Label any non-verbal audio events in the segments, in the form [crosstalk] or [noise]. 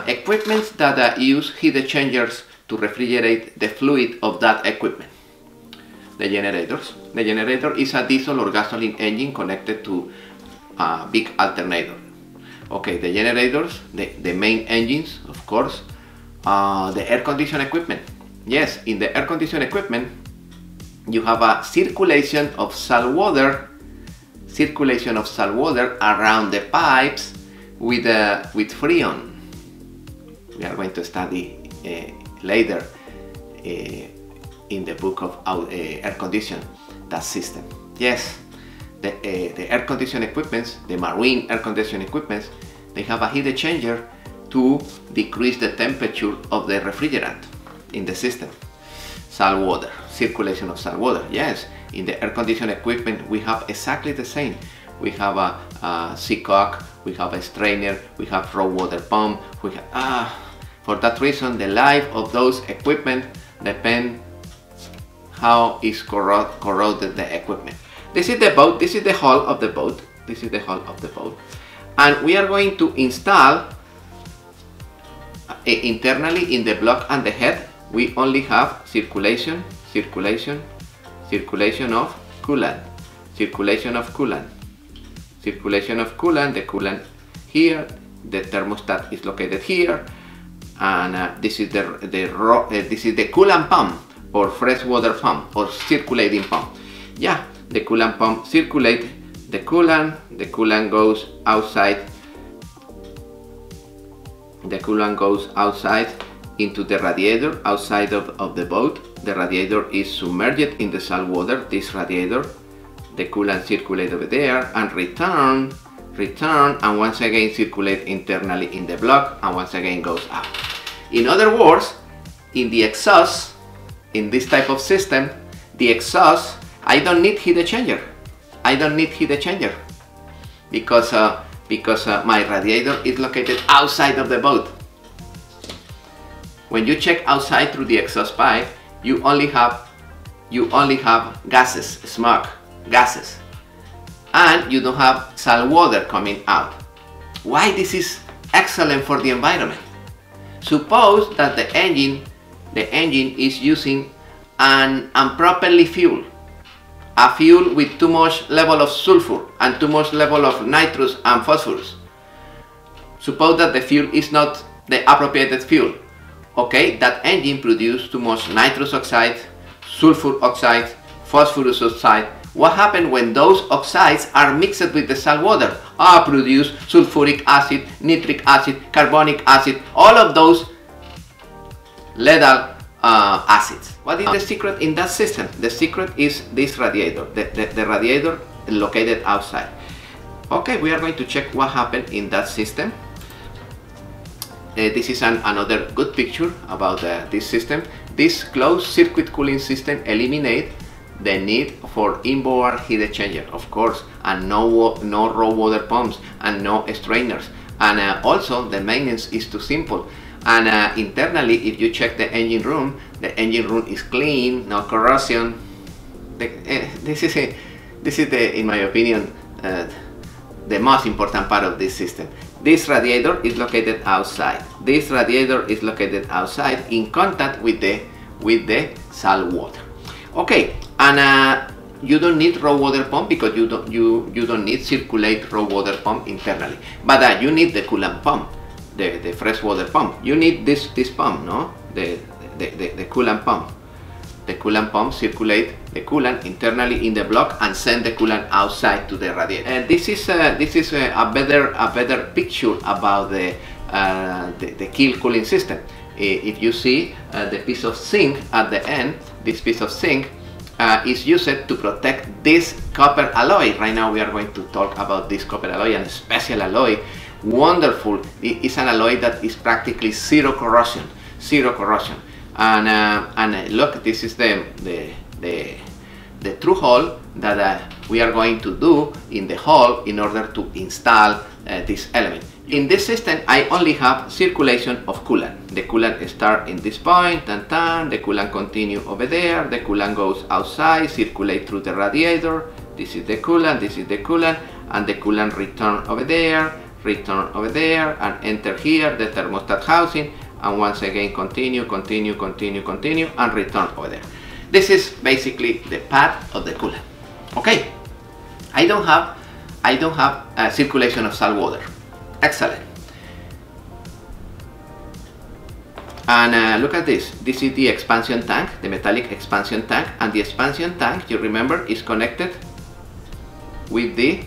uh, equipment that use heat exchangers to refrigerate the fluid of that equipment. The generators. The generator is a diesel or gasoline engine connected to a big alternator. Okay, the generators, the, the main engines, of course, uh, the air condition equipment. Yes, in the air condition equipment, you have a circulation of salt water, circulation of salt water around the pipes with, uh, with freon. We are going to study uh, later uh, in the book of uh, air condition that system. Yes, the, the air condition equipments, the marine air condition equipments, they have a heat exchanger to decrease the temperature of the refrigerant in the system. Salt water, circulation of salt water. Yes, in the air condition equipment we have exactly the same. We have a, a seacock, we have a strainer, we have raw water pump. We have, ah, for that reason, the life of those equipment depend how is corro corroded the equipment. This is the boat, this is the hull of the boat, this is the hull of the boat. And we are going to install uh, internally in the block and the head, we only have circulation, circulation, circulation of coolant, circulation of coolant, circulation of coolant, the coolant here, the thermostat is located here, and uh, this is the, the uh, this is the coolant pump or freshwater pump or circulating pump. Yeah, the coolant pump circulate the coolant, the coolant goes outside, the coolant goes outside into the radiator outside of, of the boat. The radiator is submerged in the salt water, this radiator. The coolant circulate over there and return, return and once again circulate internally in the block and once again goes out. In other words, in the exhaust, in this type of system, the exhaust, I don't need heat exchanger. I don't need heat exchanger because, uh, because uh, my radiator is located outside of the boat. When you check outside through the exhaust pipe, you only have you only have gases, smoke, gases, and you don't have salt water coming out. Why this is excellent for the environment? Suppose that the engine the engine is using an improperly fuel, a fuel with too much level of sulfur and too much level of nitrous and phosphorus. Suppose that the fuel is not the appropriate fuel. Okay, that engine produced too much nitrous oxide, sulfur oxide, phosphorus oxide. What happens when those oxides are mixed with the salt water? Ah, produce sulfuric acid, nitric acid, carbonic acid, all of those lethal uh, acids. What is the secret in that system? The secret is this radiator, the, the, the, radiator located outside. Okay, we are going to check what happened in that system. Uh, this is an, another good picture about uh, this system. This closed circuit cooling system eliminate the need for inboard heat exchanger, of course, and no, no raw water pumps and no strainers. And uh, also the maintenance is too simple. And uh, internally if you check the engine room the engine room is clean no corrosion. The, uh, this is a, this is the in my opinion uh, the most important part of this system. This radiator is located outside. This radiator is located outside in contact with the with the salt water. Okay and uh, you don't need raw water pump because you don't you you don't need circulate raw water pump internally but uh, you need the coolant pump the, the freshwater pump. You need this, this pump, no? The, the, the, the coolant pump. The coolant pump circulate the coolant internally in the block and send the coolant outside to the radiator. And this is uh, this is uh, a better a better picture about the uh, the, the keel cooling system. If you see uh, the piece of zinc at the end, this piece of zinc uh, is used to protect this copper alloy. Right now we are going to talk about this copper alloy and special alloy wonderful. It's an alloy that is practically zero corrosion, zero corrosion. And, uh, and uh, look, this is the, the, the, the true hole that uh, we are going to do in the hole in order to install uh, this element. In this system, I only have circulation of coolant. The coolant start in this point, and tan, the coolant continue over there, the coolant goes outside, circulate through the radiator, this is the coolant, this is the coolant, and the coolant return over there, return over there and enter here the thermostat housing and once again continue, continue, continue, continue and return over there. This is basically the path of the coolant. Okay, I don't have I don't have a circulation of salt water. Excellent. And uh, look at this. This is the expansion tank, the metallic expansion tank, and the expansion tank, you remember, is connected with the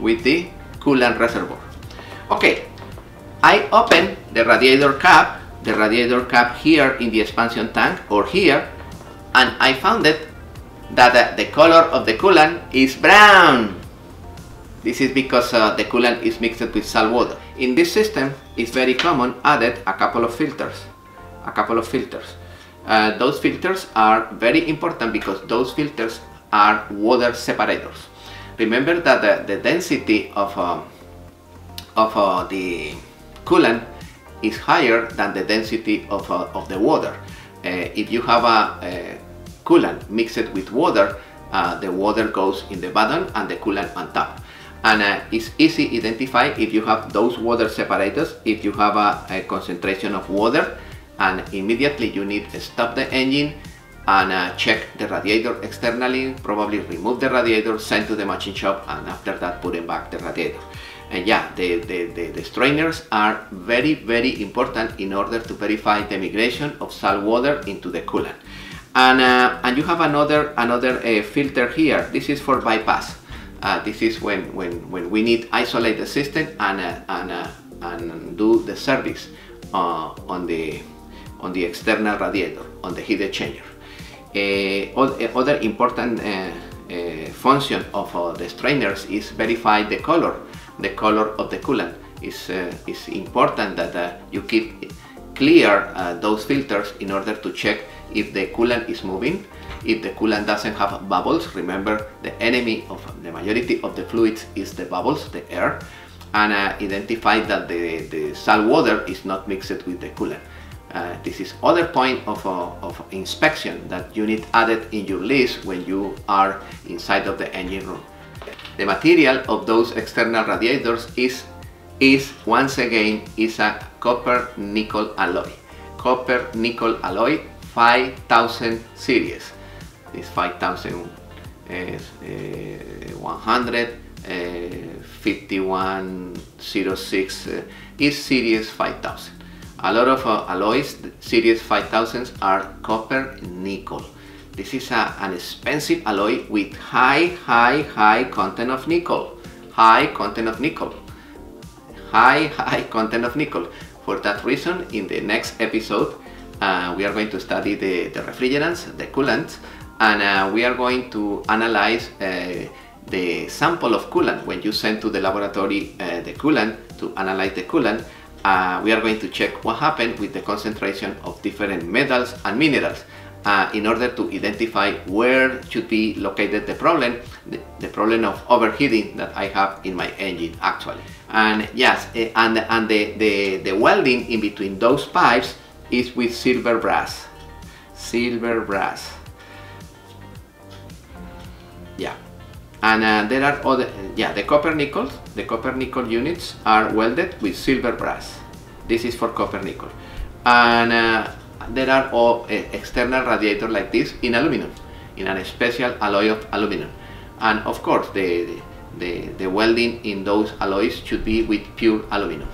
with the coolant reservoir. Okay, I open the radiator cap, the radiator cap here in the expansion tank or here, and I found it that uh, the color of the coolant is brown. This is because uh, the coolant is mixed with salt water. In this system, it's very common added a couple of filters. A couple of filters. Uh, those filters are very important because those filters are water separators. Remember that the, the density of, um, of uh, the coolant is higher than the density of, uh, of the water. Uh, if you have a, a coolant mixed with water, uh, the water goes in the bottom and the coolant on top and uh, it's easy identify if you have those water separators if you have a, a concentration of water and immediately you need to stop the engine and uh, check the radiator externally probably remove the radiator send to the machine shop and after that putting back the radiator. And yeah the, the, the, the, strainers are very very important in order to verify the migration of salt water into the coolant. And, uh, and you have another another uh, filter here. This is for bypass uh, this is when, when, when we need isolate the system and, uh, and, uh, and do the service uh, on, the, on the external radiator, on the heat exchanger. Other important function of the strainers is verify the color, the color of the coolant. It's, it's important that you keep clear those filters in order to check if the coolant is moving if the coolant doesn't have bubbles, remember the enemy of the majority of the fluids is the bubbles, the air, and uh, identify that the, the salt water is not mixed with the coolant. Uh, this is other point of, uh, of inspection that you need added in your list when you are inside of the engine room. The material of those external radiators is, is once again is a copper nickel alloy. Copper nickel alloy 5000 series is 5106 uh, uh, is series 5000 a lot of uh, alloys series 5000s are copper nickel. This is a, an expensive alloy with high high high content of nickel. High content of nickel. High [laughs] high content of nickel. For that reason in the next episode uh, we are going to study the, the refrigerants the coolants and uh, we are going to analyze uh, the sample of coolant. When you send to the laboratory uh, the coolant to analyze the coolant uh, we are going to check what happened with the concentration of different metals and minerals. Uh, in order to identify where should be located the problem the, the, problem of overheating that I have in my engine actually. And yes eh, and, and the, the, the welding in between those pipes is with silver brass. Silver brass and uh, there are other yeah the copper nickels the copper nickel units are welded with silver brass. This is for copper nickel. And uh, there are all uh, external radiator like this in aluminum in a special alloy of aluminum. And of course the, the, the welding in those alloys should be with pure aluminum.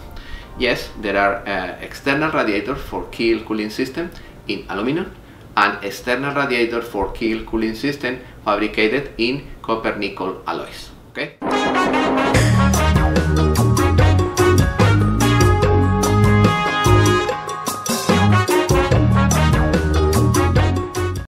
Yes there are uh, external radiators for keel cooling system in aluminum and external radiator for keel cooling system fabricated in copper nickel alloys. Okay?